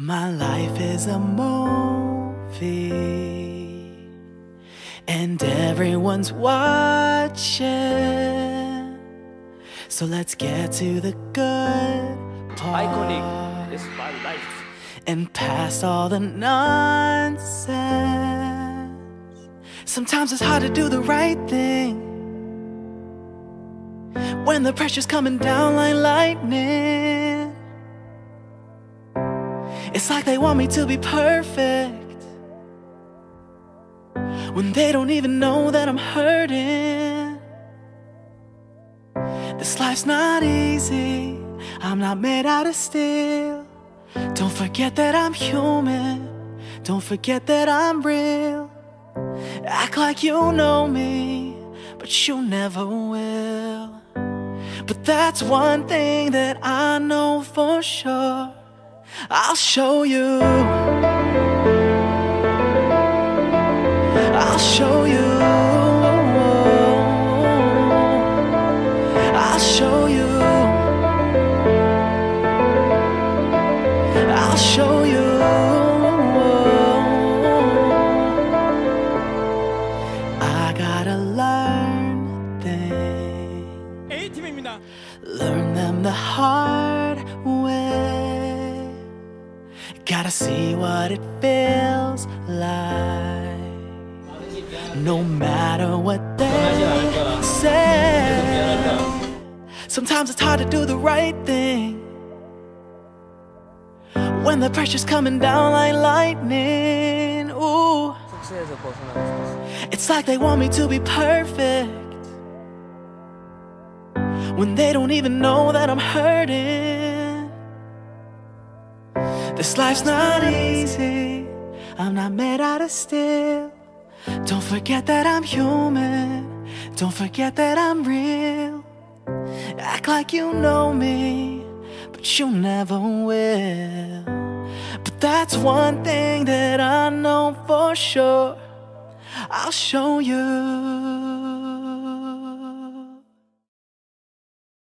My life is a movie, and everyone's watching. So let's get to the good part iKONIC is my life. and past all the nonsense. Sometimes it's hard to do the right thing when the pressure's coming down like lightning. It's like they want me to be perfect when they don't even know that I'm hurting. This life's not easy, I'm not made out of steel. Don't forget that I'm human, don't forget that I'm real. Act like you know me, but you never will. But that's one thing that I know for sure. I'll show you. I'll show you. I'll show you. I'll show you. I gotta learn things Learn them the hard see what it feels like. No matter what they say. Sometimes it's hard to do the right thing. When the pressure's coming down like lightning. Ooh. It's like they want me to be perfect. When they don't even know that I'm hurting. This life's not easy, I'm not made out of steel. Don't forget that I'm human, don't forget that I'm real. Act like you know me, but you never will. But that's one thing that I know for sure. I'll show you.